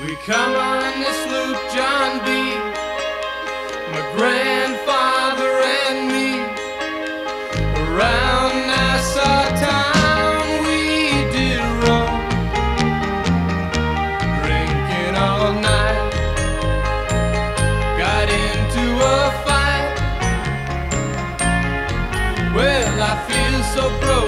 We come on the sloop, John B. My grandfather and me. Around Nassau town we did roam, drinking all night. Got into a fight. Well, I feel so broke.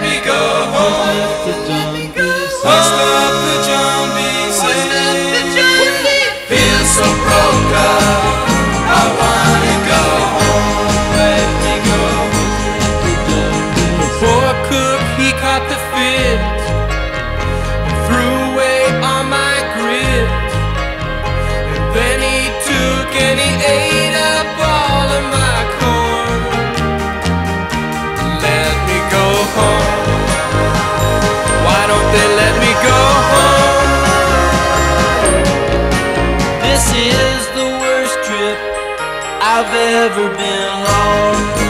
me go home. I've ever been home.